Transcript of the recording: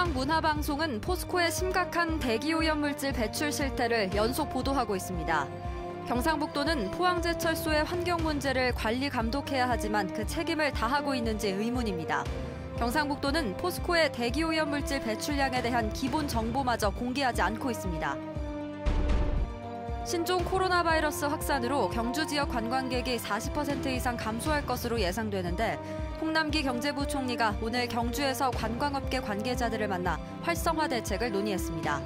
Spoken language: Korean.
포항문화방송은 포스코의 심각한 대기오염물질 배출 실태를 연속 보도하고 있습니다. 경상북도는 포항제철소의 환경 문제를 관리 감독해야 하지만 그 책임을 다하고 있는지 의문입니다. 경상북도는 포스코의 대기오염물질 배출량에 대한 기본 정보마저 공개하지 않고 있습니다. 신종 코로나 바이러스 확산으로 경주 지역 관광객이 40% 이상 감소할 것으로 예상되는데 홍남기 경제부 총리가 오늘 경주에서 관광업계 관계자들을 만나 활성화 대책을 논의했습니다.